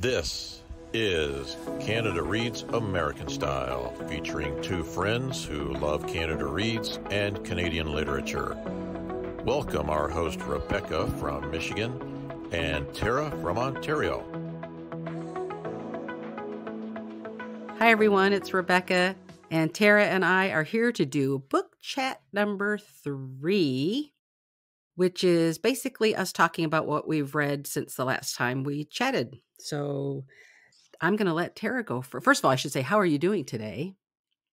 This is Canada Reads American Style, featuring two friends who love Canada Reads and Canadian literature. Welcome our host Rebecca from Michigan and Tara from Ontario. Hi, everyone. It's Rebecca, and Tara and I are here to do book chat number three, which is basically us talking about what we've read since the last time we chatted. So I'm going to let Tara go for. First of all, I should say, how are you doing today?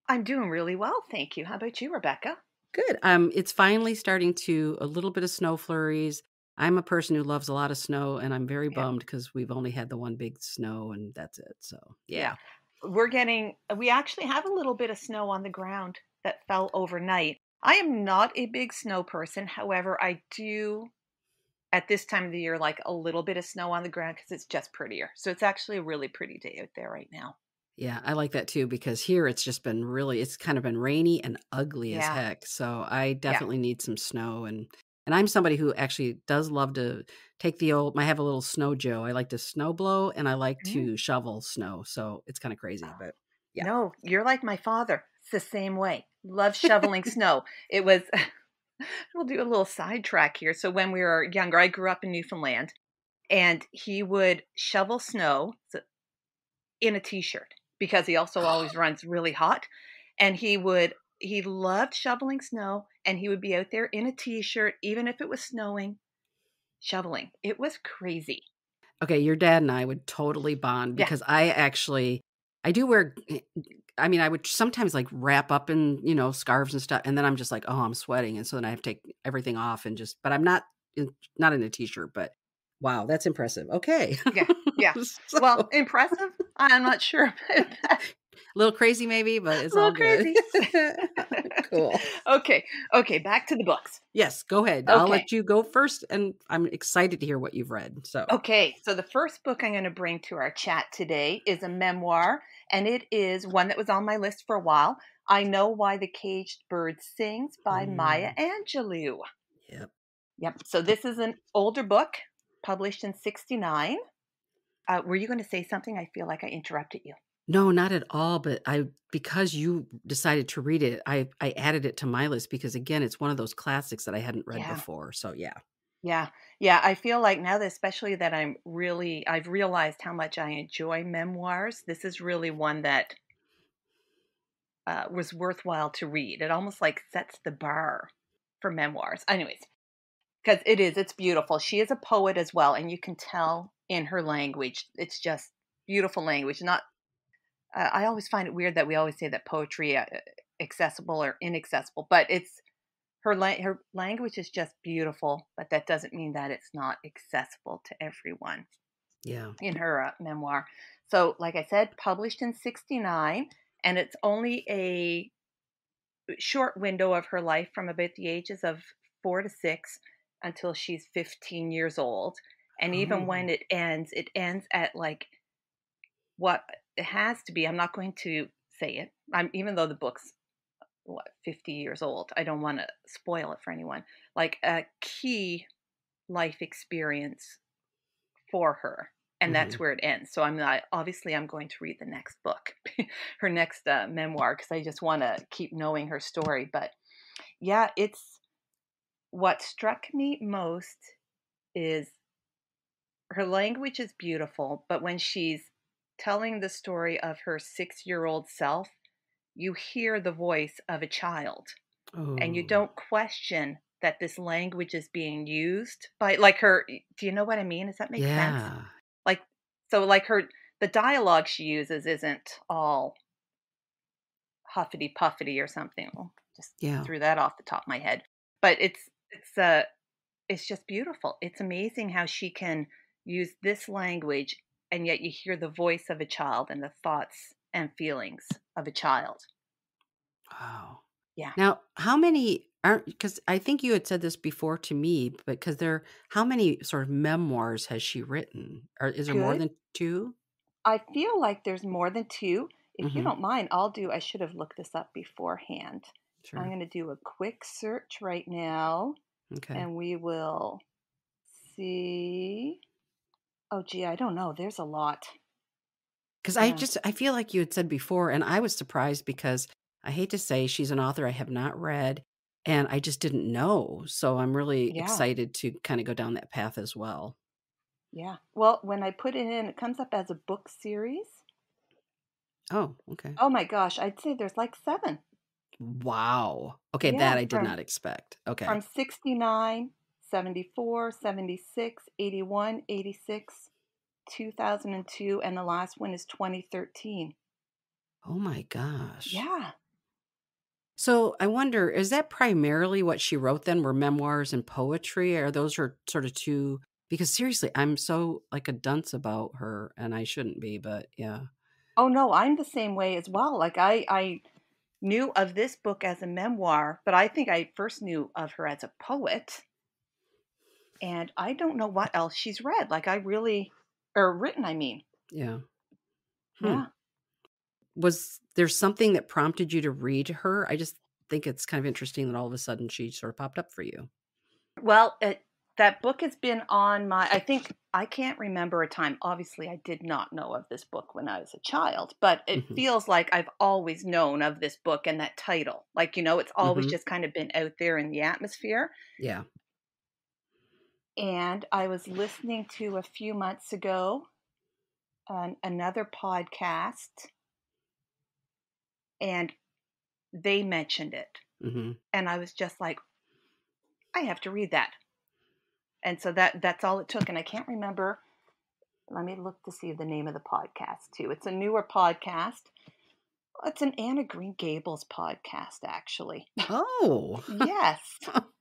I'm doing really well, thank you. How about you, Rebecca? Good. Um, it's finally starting to a little bit of snow flurries. I'm a person who loves a lot of snow, and I'm very Yeah. bummed because we've only had the one big snow, and that's it. So yeah, We're getting, we actually have a little bit of snow on the ground that fell overnight. I am not a big snow person. However, I do at this time of the year like a little bit of snow on the ground because it's just prettier. So it's actually a really pretty day out there right now. yeah, I like that too because here it's just been really, it's kind of been rainy and ugly as heck. So I definitely need some snow, and and I'm somebody who actually does love to take the old. I have a little snow Joe. I like to snow blow, and I like Mm. to shovel snow. So it's kind of crazy, Oh. but Yeah. No, you're like my father. It's the same way. Love shoveling snow. It was, we'll do a little sidetrack here. So when we were younger, I grew up in Newfoundland and he would shovel snow in a t-shirt because he also always runs really hot. And he would, he loved shoveling snow and he would be out there in a t-shirt, even if it was snowing, shoveling. It was crazy. Okay, your dad and I would totally bond Yeah. because I actually I do wear eh, I mean, I would sometimes like wrap up in, you know, scarves and stuff and then I'm just like, "Oh, I'm sweating." And so then I have to take everything off and just but I'm not in, not in a t-shirt, but wow, that's impressive. Okay. Yeah, yeah. So, Well, impressive. I'm not sure. about that. a little crazy maybe, but it's A all good. cool. okay, okay, back to the books. Yes, go ahead. I'll let you go first and I'm excited to hear what you've read. So, Okay, so the first book I'm going to bring to our chat today is a memoir, and it is one that was on my list for a while. I Know Why the Caged Bird Sings by Maya Angelou. yep. Yep, so this is an older book published in 69. Uh, were you going to say something? I feel like I interrupted you. No, not at all. But I, because you decided to read it, I I added it to my list because again, it's one of those classics that I hadn't read Yeah. before. So yeah, Yeah, yeah. I feel like now that, especially that I'm really, I've realized how much I enjoy memoirs. This is really one that uh, was worthwhile to read. It almost like sets the bar for memoirs. Anyways, because it is, it's beautiful. She is a poet as well, and you can tell in her language. It's just beautiful language. Not, uh, I always find it weird that we always say that poetry uh, accessible or inaccessible, but it's her la- her language is just beautiful, but that doesn't mean that it's not accessible to everyone yeah. in her uh, memoir. So, like I said, published in 69, and it's only a short window of her life from about the ages of four to six until she's 15 years old. And even when it ends, it ends at like what it has to be. I'm not going to say it. I'm even though the book's what 50 years old. I don't want to spoil it for anyone. Like a key life experience for her and that's where it ends so i'm not obviously i'm going to read the next book her next uh, memoir because i just want to keep knowing her story but yeah it's what struck me most is her language is beautiful but when she's telling the story of her six year old self you hear the voice of a child and you don't question that this language is being used by like her do you know what i mean does that make sense Yeah. like so like her the dialogue she uses isn't all huffity puffity or something just Yeah. threw that off the top of my head but it's it's uh it's just beautiful it's amazing how she can use this language and yet you hear the voice of a child and the thoughts and feelings of a child Wow. Yeah. Now, how many aren't because I think you had said this before to me, but because there, how many sort of memoirs has she written? Or is there more than two? i feel like there's more than two if you Mhm. don't mind i'll do i should have looked this up beforehand Sure. i'm going to do a quick search right now okay. and we will see. Oh, gee, I don't know. There's a lot. Because I Yeah. just I feel like you had said before, and I was surprised because I hate to say she's an author I have not read, and I just didn't know. So I'm really Yeah. excited to kind of go down that path as well. Yeah. Well, when I put it in, it comes up as a book series. Oh, okay. Oh my gosh, I'd say there's like seven Wow. Okay, Yeah, that I did from- not expect. Okay. from 69, 74, 76, 81, 86, 2002, and the last one is 2013. oh my gosh. Yeah. So I wonder, is that primarily what she wrote then? Were memoirs and poetry? Or those are sort of two? Because seriously, I'm so like a dunce about her, and I shouldn't be, but yeah. Oh no, I'm the same way as well. Like I I knew of this book as a memoir, but I think I first knew of her as a poet. And I don't know what else she's read. Like I really or written, I mean. Yeah. Hmm. Yeah. Was there something that prompted you to read her? I just think it's kind of interesting that all of a sudden she sort of popped up for you. Well, it, that book has been on my. I think I can't remember a time. Obviously, I did not know of this book when I was a child, but it Mhm. feels like I've always known of this book and that title. Like you know, it's always Mhm. just kind of been out there in the atmosphere. Yeah. And I was listening to a few months ago on another podcast, and they mentioned it, hmm and I was just like, I have to read that. And so that that's all it took. And I can't remember. Let me look to see the name of the podcast too. It's a newer podcast. It's an Anne of Green Gables podcast, actually. Oh. yes.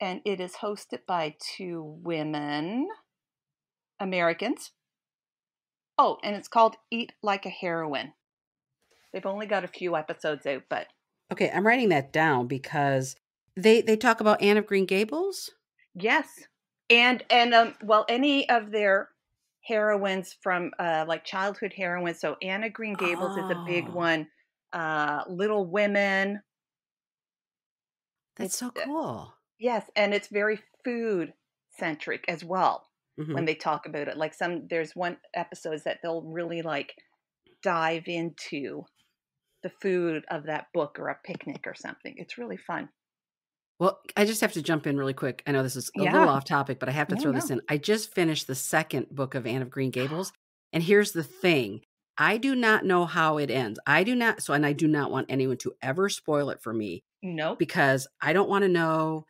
And it is hosted by two women, Americans. Oh, and it's called Eat Like a Heroine. They've only got a few episodes out, but Okay, I'm writing that down because they they talk about Anne of Green Gables. Yes, and and um, well, any of their heroines from uh, like childhood heroines. So Anne of Green Gables is a big Oh. one. Uh, Little Women, That's so It's, uh, cool. Yes, and it's very food centric as well Mhm. when they talk about it. Like some, there's one episodes that they'll really like dive into the food of that book or a picnic or something. It's really fun. Well, I just have to jump in really quick. I know this is a Yeah. little off topic, but I have to No, throw this no. in. I just finished the second book of Anne of Green Gables. And here's the thing I do not know how it ends. I do not, so, and I do not want anyone to ever spoil it for me Nope. because I don't want to know.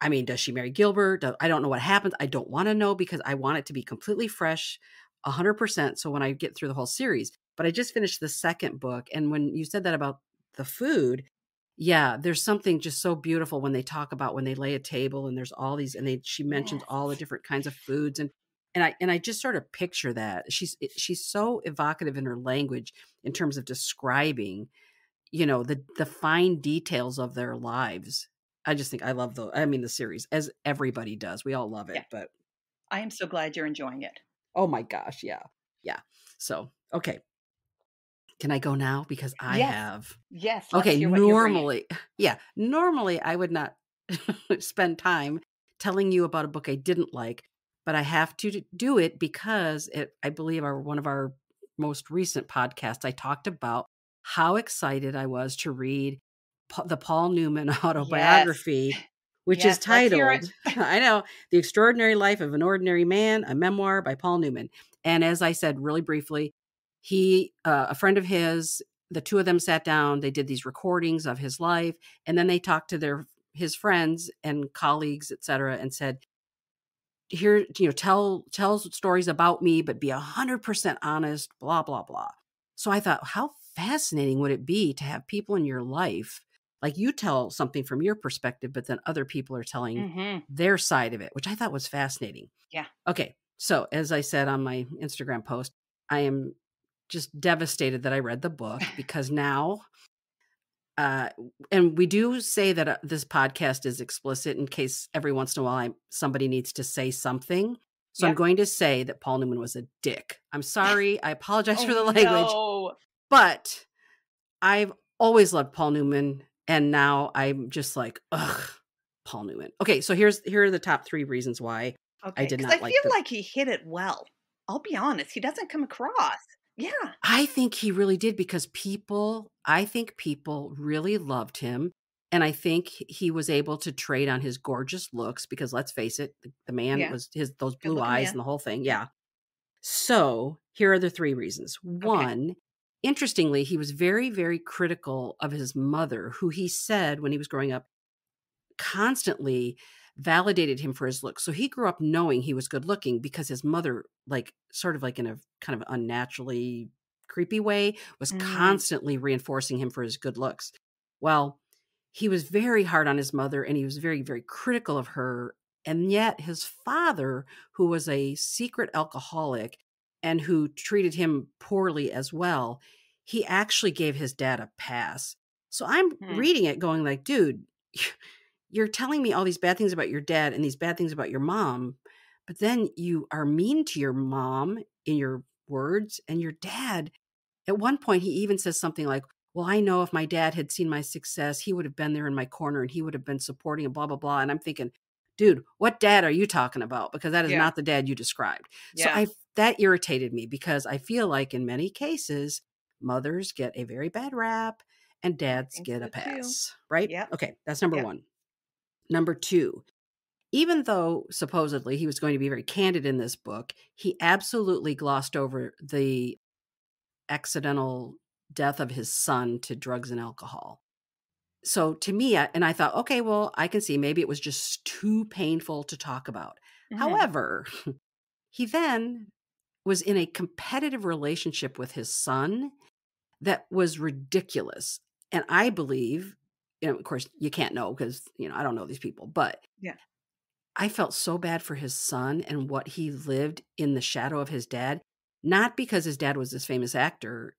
I mean, does she marry Gilbert? I don't know what happens. I don't want to know because I want it to be completely fresh, 100%. So when I get through the whole series, but I just finished the second book. And when you said that about the food, yeah, there's something just so beautiful when they talk about when they lay a table and there's all these, and they, she mentions all the different kinds of foods. And, and I, and I just sort of picture that she's, she's so evocative in her language in terms of describing, you know, the, the fine details of their lives. I just think I love the, I mean, the series as everybody does. We all love it, Yeah. but I am so glad you're enjoying it. oh my gosh. Yeah. Yeah. So, okay. Can I go now? Because I Yes. have Yes. Okay, hear what you're bringing. normally, yeah, normally I would not spend time telling you about a book I didn't like, but I have to do it because it, I believe, our one of our most recent podcasts, I talked about how excited I was to read the Paul Newman autobiography, which Yes, is titled, I know, The Extraordinary Life of an Ordinary Man, a memoir by Paul Newman. And as I said really briefly, he, uh, a friend of his, the two of them sat down they did these recordings of his life and then they talked to their his friends and colleagues et cetera and said here you know tell tell stories about me but be a hundred percent honest blah blah blah. So i thought how fascinating would it be to have people in your life like you tell something from your perspective but then other people are telling Mhm. their side of it, which I thought was fascinating. Yeah. Okay. So, as I said on my Instagram post, I am just devastated that I read the book because now, uh, and we do say that uh, this podcast is explicit in case every once in a while I, somebody needs to say something. So, I'm going to say that Paul Newman was a dick. I'm sorry. I apologize for the Oh, language, no. but I've always loved Paul Newman, and now I'm just like, ugh, Paul Newman. Okay, so here's here are the top three reasons why Okay. I did not I like feel the like he hit it well. I'll be honest. He doesn't come across. Yeah. I think he really did because people I think people really loved him, and I think he was able to trade on his gorgeous looks because let's face it, the the man Yeah. was his those blue eyes man. and the whole thing, Yeah. So, here are the 3 reasons. Okay. 1, interestingly, he was very, very critical of his mother, who he said when he was growing up constantly validated him for his looks. So he grew up knowing he was good looking because his mother, like, sort of like in a kind of unnaturally creepy way, was Mm. constantly reinforcing him for his good looks. Well, he was very hard on his mother and he was very, very critical of her. And yet his father, who was a secret alcoholic and who treated him poorly as well, he actually gave his dad a pass. So I'm Hmm. reading it going like, dude, you're telling me all these bad things about your dad and these bad things about your mom, but then you are mean to your mom in your words and your dad. At one point, he even says something like, Well, I know if my dad had seen my success, he would have been there in my corner and he would have been supporting and blah, blah, blah. And I'm thinking, dude, what dad are you talking about? Because that is Yeah. not the dad you described. So I that irritated me because I feel like in many cases, mothers get a very bad rap and dads get a so too. pass, right? Yep. Okay, that's number Yep. one. Number two, even though supposedly he was going to be very candid in this book, he absolutely glossed over the accidental death of his son to drugs and alcohol. So to me, I, and I thought, okay, well, I can see maybe it was just too painful to talk about. Mhm. However, he then was in a competitive relationship with his son that was ridiculous. And I believe, you know, of course, you can't know because, you know, I don't know these people, but Yeah. I felt so bad for his son and what he lived in the shadow of his dad, not because his dad was this famous actor,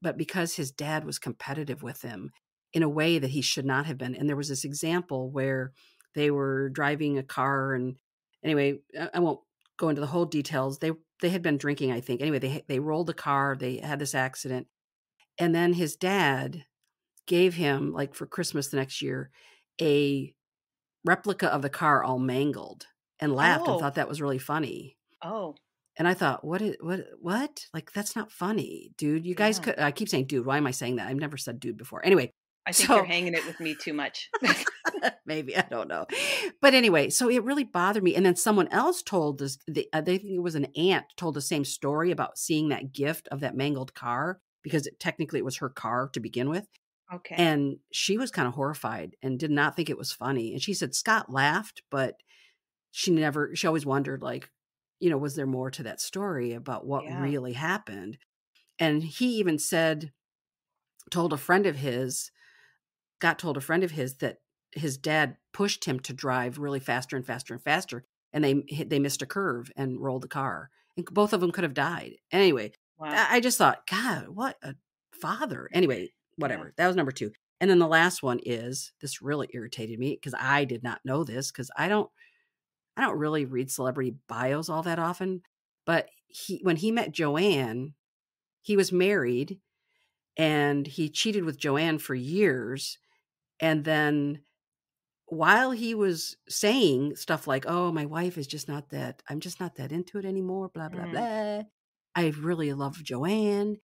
but because his dad was competitive with him in a way that he should not have been. And there was this example where they were driving a car and anyway, I I won't go into the whole details. They they had been drinking, I think. Anyway, they they rolled the car, they had this accident. And then his dad gave him like for Christmas the next year a replica of the car all mangled and laughed and Oh. thought that was really funny. Oh. And I thought, what is what what? Like that's not funny, dude. You guys Yeah. could I keep saying dude. Why am I saying that? I've never said dude before. Anyway, I think So- you're hanging it with me too much. maybe I don't know. But anyway, so it really bothered me. And then someone else told this. The, uh, they think it was an aunt told the same story about seeing that gift of that mangled car because it, technically it was her car to begin with. okay. And she was kind of horrified and did not think it was funny. And she said Scott laughed, but she never. She always wondered, like, you know, was there more to that story about what Yeah. really happened? And he even said, told a friend of his, got told a friend of his that his dad pushed him to drive really faster and faster and faster, and they they missed a curve and rolled the car, and both of them could have died. Anyway, wow. I I just thought, God, what a father. Anyway, whatever. That was number two. And then the last one is this really irritated me because I did not know this because I don't I don't really read celebrity bios all that often. But he when he met Joanne, he was married and he cheated with Joanne for years. And then while he was saying stuff like, Oh, my wife is just not that, I'm just not that into it anymore, blah, blah, Mm. blah. I really love Joanne.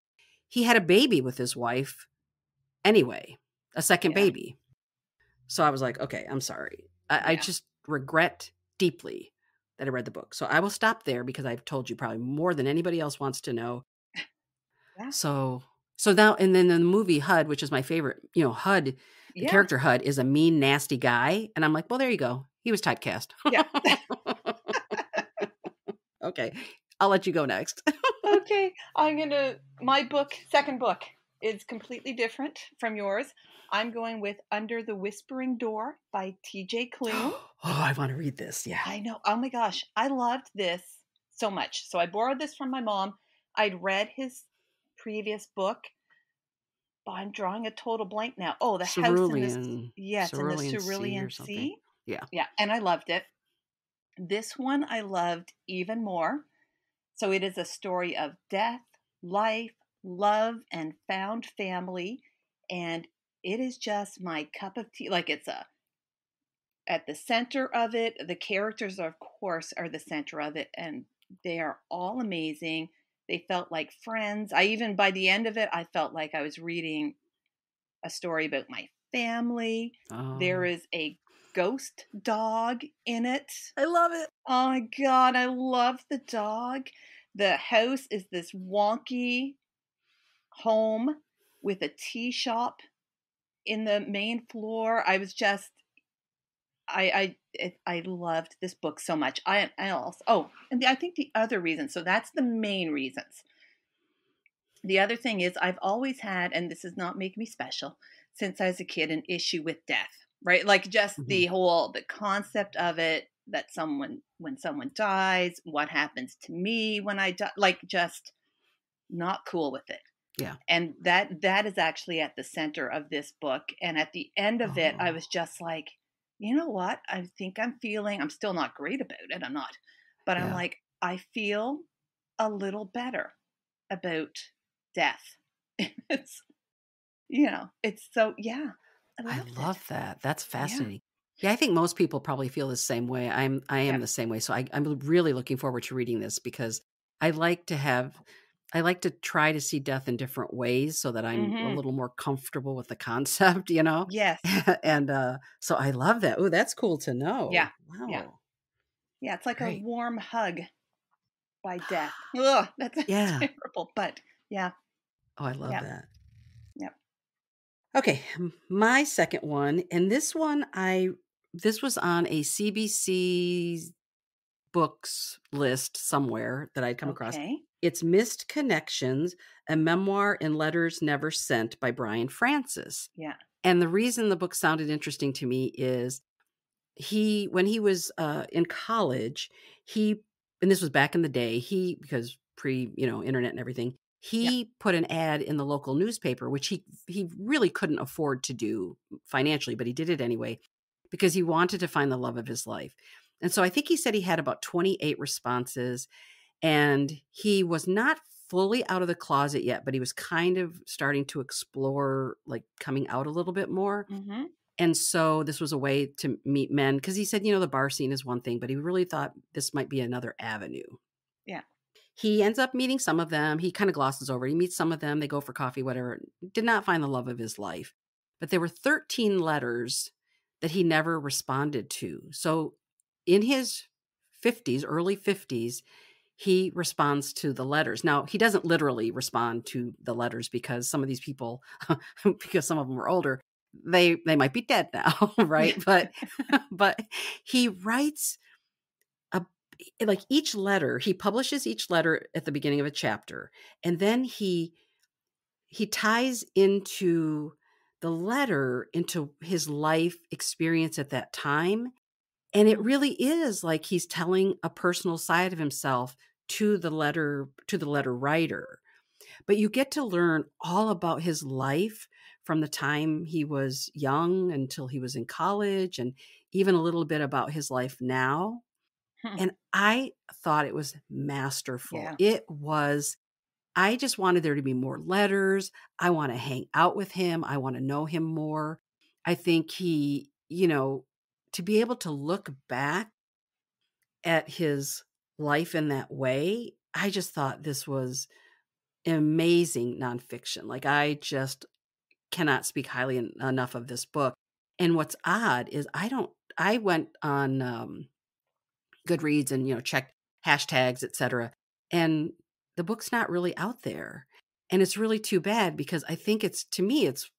He had a baby with his wife anyway, a second Yeah. baby. So I was like, okay, I'm sorry. I, I just regret deeply that I read the book. So I will stop there because I've told you probably more than anybody else wants to know. Yeah. So so now and then the movie HUD, which is my favorite, you know, HUD, the yeah. character HUD is a mean, nasty guy. And I'm like, well, there you go. He was typecast. Yeah. okay. I'll let you go next. okay. I'm going to, my book, second book, is completely different from yours. I'm going with Under the Whispering Door by TJ Klune. oh, I want to read this. Yeah. I know. Oh my gosh. I loved this so much. So I borrowed this from my mom. I'd read his previous book, I'm drawing a total blank now. Oh, the house in the Cerulean. yes, in the Cerulean Sea Cerulean. Sea. Yeah. Yeah, and I loved it. This one I loved even more. So it is a story of death, life, love, and found family. And it is just my cup of tea. Like it's a at the center of it. The characters, of course, are the center of it, and they are all amazing. They felt like friends. I even, by the end of it, I felt like I was reading a story about my family. Oh, There is a ghost dog in it. I love it. Oh my god, I love the dog. The house is this wonky home with a tea shop in the main floor. I was just I I I loved this book so much. I I also oh, and the, I think the other reason. So that's the main reasons. The other thing is I've always had and this does not make me special since I was a kid an issue with death, right? Like just Mhm. the whole the concept of it that someone when someone dies, what happens to me when I die, like just not cool with it. Yeah. And that that is actually at the center of this book and at the end of it I Oh. was just like, you know what? I think I'm feeling I'm still not great about it. I'm not. But I'm Yeah. like I feel a little better about death. it's you know, it's so yeah. I I it. love that. That's fascinating. Yeah, I think most people probably feel the same way. I'm I am Yeah. the same way. So I, I'm really looking forward to reading this because I like to have I like to try to see death in different ways so that I'm a Mhm. little more comfortable with the concept, you know? Yes. and uh so I love that. Oh, that's cool to know. Yeah, Wow. yeah. Yeah, it's like Great. a warm hug by death. Ugh, that's Yeah. terrible. But yeah. Oh, I love Yep. that. Yep. Okay, my second one, and this one I this was on a CBC books list somewhere that I'd come across. It's Missed Connections, a memoir in letters never sent by Brian Francis. Yeah. And the reason the book sounded interesting to me is he when he was uh, in college, he and this was back in the day, he because pre, you know, internet and everything, he put an ad in the local newspaper, which he he really couldn't afford to do financially, but he did it anyway because he wanted to find the love of his life. And so I think he said he had about 28 responses and he was not fully out of the closet yet, but he was kind of starting to explore like coming out a little bit more. Mm-hmm. And so this was a way to meet men because he said, you know, the bar scene is one thing, but he really thought this might be another avenue. Yeah. He ends up meeting some of them. He kind of glosses over. He meets some of them. They go for coffee, whatever. Did not find the love of his life. But there were 13 letters that he never responded to. So in his 50s, early 50s, he responds to the letters. Now, he doesn't literally respond to the letters because some of these people, because some of them are older, they they might be dead now, right? but but he writes a eh, like each letter, he publishes each letter at the beginning of a chapter, and then he he ties into the letter into his life experience at that time and it really is like he's telling a personal side of himself to the letter to the letter writer but you get to learn all about his life from the time he was young until he was in college and even a little bit about his life now Hmm. and i thought it was masterful Yeah. it was i just wanted there to be more letters i want to hang out with him i want to know him more i think he you know to be able to look back at his life in that way i just thought this was amazing nonfiction like i just cannot speak highly en- enough of this book and what's odd is i don't i went on um goodreads and you know checked hashtags etc and the book's not really out there and it's really too bad because i think it's to me it's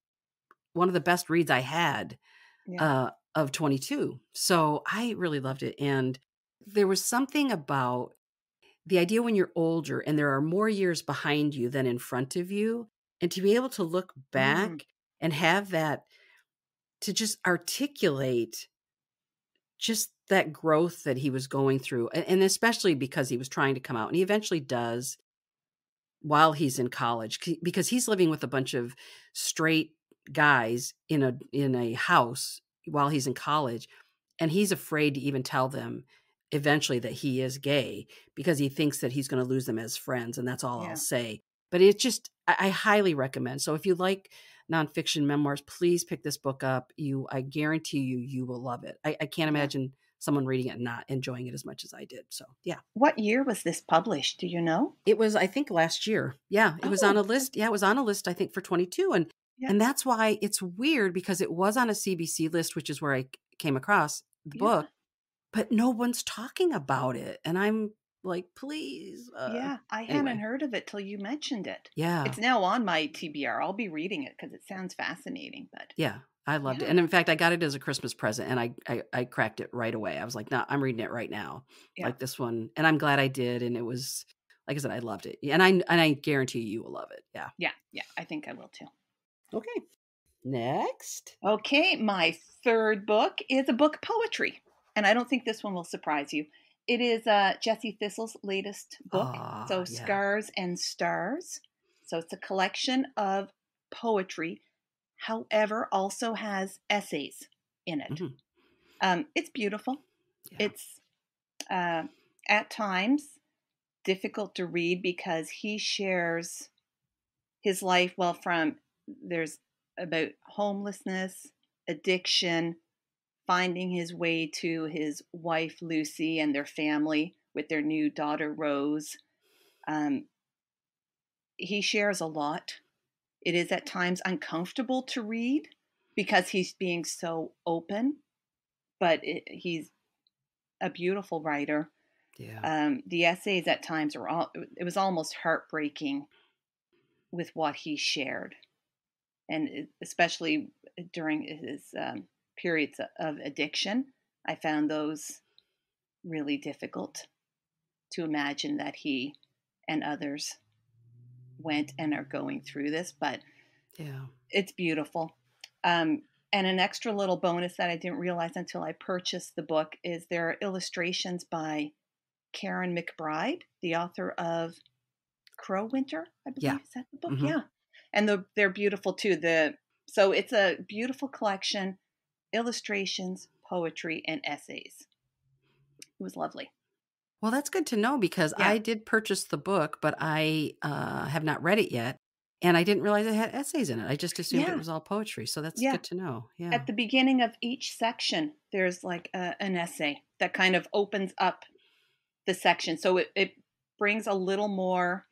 one of the best reads i had Yeah. uh, of 22 so i really loved it and there was something about the idea when you're older and there are more years behind you than in front of you and to be able to look back Mm. and have that to just articulate just that growth that he was going through and especially because he was trying to come out and he eventually does while he's in college because he's living with a bunch of straight guys in a in a house while he's in college and he's afraid to even tell them eventually that he is gay because he thinks that he's going to lose them as friends and that's all Yeah. I'll say but it's just I, I highly recommend so if you like nonfiction memoirs, please pick this book up. You, I guarantee you, you will love it. I, I can't imagine someone reading it and not enjoying it as much as I did. So, yeah. What year was this published? Do you know? It was, I think, last year. Yeah, it was on Oh, a list. Yeah, it was on a list, I think, for 22. And Yeah. and that's why it's weird because it was on a CBC list, which is where I came across the Yeah. book, but no one's talking about it. And I'm like, please. Uh, yeah, I anyway. hadn't heard of it till you mentioned it. Yeah. It's now on my TBR. I'll be reading it because it sounds fascinating. But Yeah. I loved it. And in fact, I got it as a Christmas present and I, I, I cracked it right away. I was like, no, I'm reading it right now. Yeah. Like this one. And I'm glad I did. And it was, like I said, I loved it. And I, and I guarantee you will love it. Yeah. yeah, yeah, I think I will too. Okay. Next. Okay, my third book is a book of poetry, and I don't think this one will surprise you. It is uh, Jesse Thistle's latest book, Ah, so yeah. Scars and Stars. So it's a collection of poetry, however, also has essays in it. Mhm. Um, it's beautiful. Yeah. It's uh, at times difficult to read because he shares his life well from there's about homelessness, addiction, finding his way to his wife Lucy and their family with their new daughter Rose. Um, he shares a lot. It is at times uncomfortable to read because he's being so open, but it, he's a beautiful writer. yeah. Um, the essays at times were all, it was almost heartbreaking with what he shared. And especially during his um, periods of addiction, I found those really difficult to imagine that he and others went and are going through this, but yeah. it's beautiful. Um, and an extra little bonus that I didn't realize until I purchased the book is there are illustrations by Karen McBride, the author of Crow Winter, I believe. Yeah. Is that the book? Mhm. Yeah. And the, they're beautiful too. The so it's a beautiful collection, illustrations, poetry, and essays. It was lovely. Well, that's good to know because Yeah. I did purchase the book, but I uh, have not read it yet. And I didn't realize it had essays in it. I just assumed Yeah. it was all poetry. So that's Yeah. good to know. Yeah. At the beginning of each section, there's like a, an essay that kind of opens up the section. So it, it brings a little more,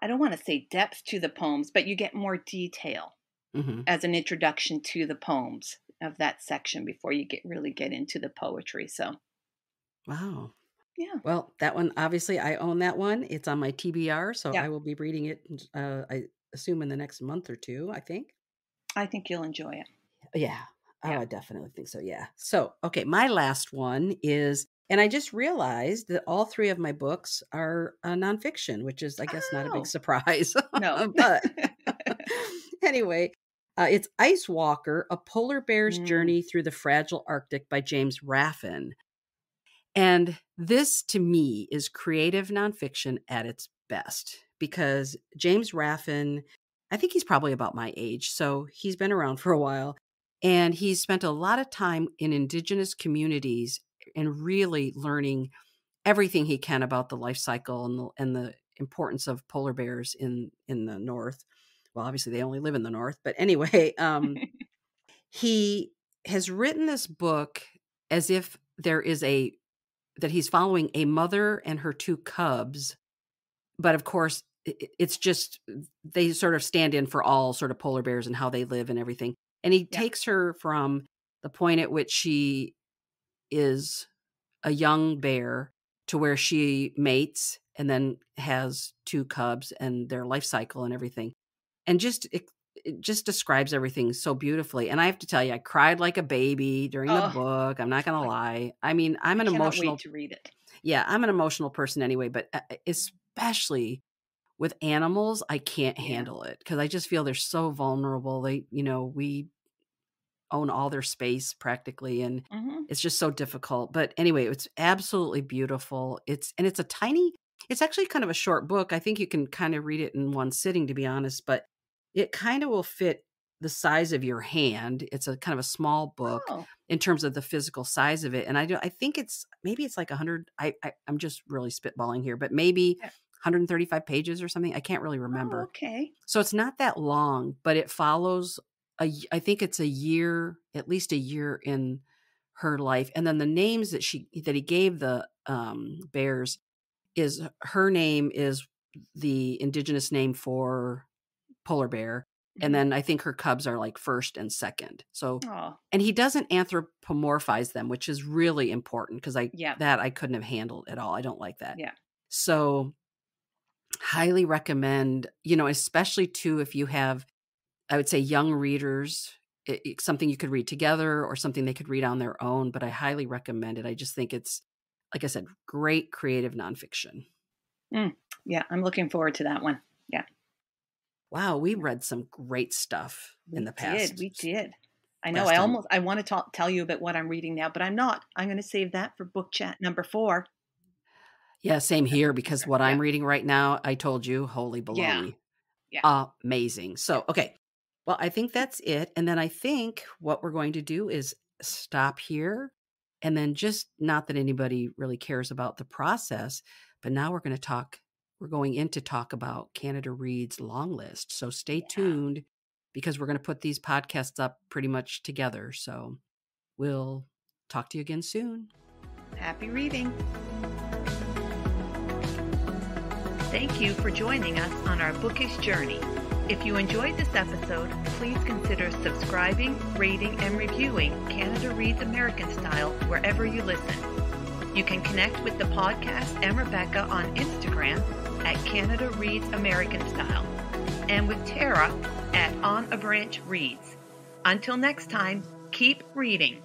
I don't want to say depth to the poems, but you get more detail hmm as an introduction to the poems of that section before you get really get into the poetry. So Wow. yeah. Well, that one, obviously, I own that one. It's on my TBR. So Yeah. I will be reading it, uh, I assume, in the next month or two, I think. I think you'll enjoy it. Yeah. Oh, I definitely think so. Yeah. So, okay, my last one is, and I just realized that all three of my books are uh, nonfiction, which is, I guess, not a Oh. big surprise. No. but anyway, uh, it's Ice Walker, A Polar Bear's Mm. Journey Through the Fragile Arctic by James Raffan. And this to me is creative nonfiction at its best because James Raffan, I think he's probably about my age. So he's been around for a while and he's spent a lot of time in indigenous communities and really learning everything he can about the life cycle and the, and the importance of polar bears in in the north. Well, obviously they only live in the north, but anyway, um, he has written this book as if there is a that he's following a mother and her two cubs but of course it's just they sort of stand in for all sort of polar bears and how they live and everything and he Yeah. takes her from the point at which she is a young bear to where she mates and then has two cubs and their life cycle and everything and just it, it just describes everything so beautifully and i have to tell you i cried like a baby during the Oh, book i'm not gonna lie. I mean i'm an emotional to read it. yeah i'm an emotional person anyway but uh, especially with animals i can't handle it because i just feel they're so vulnerable they you know we own all their space practically and hmm it's just so difficult but anyway it's absolutely beautiful it's and it's a tiny it's actually kind of a short book i think you can kind of read it in one sitting to be honest but it kind of will fit the size of your hand it's a kind of a small book Oh, in terms of the physical size of it and i do i think it's maybe it's like 100 i, I i'm just really spitballing here but maybe Yeah. 135 pages or something. I can't really Oh, remember. okay. So it's not that long, but it follows a I think it's a year, at least a year in her life. And then the names that she that he gave the um bears is her name is the indigenous name for polar bear. And mm-hmm. then I think her cubs are like first and second. So Oh, and he doesn't anthropomorphize them, which is really important because I Yeah. that I couldn't have handled at all. I don't like that. Yeah. So highly recommend, you know, especially too if you have I would say young readers, it, it's something you could read together or something they could read on their own, but I highly recommend it. I just think it's like I said, great creative nonfiction. Mm, yeah. I'm looking forward to that one. Wow, we read some great stuff in the past. Did, we did. I know. I almost I want to talk, tell you about what I'm reading now, but I'm not. I'm going to save that for book chat number four. Yeah, same here because what Yeah. I'm reading right now, I told you, holy baloney. Yeah. Amazing. So, okay. Well, I think that's it. And then I think what we're going to do is stop here and then just not that anybody really cares about the process, but now we're going to talk, we're going in to talk about Canada Reads long list. So stay Yeah. tuned because we're going to put these podcasts up pretty much together. So we'll talk to you again soon. Happy reading. Thank you for joining us on our bookish journey. If you enjoyed this episode, please consider subscribing, rating, and reviewing Canada Reads American Style wherever you listen. You can connect with the podcast and Rebecca on Instagram at Canada Reads American Style and with Tara at On a Branch Reads. Until next time, keep reading.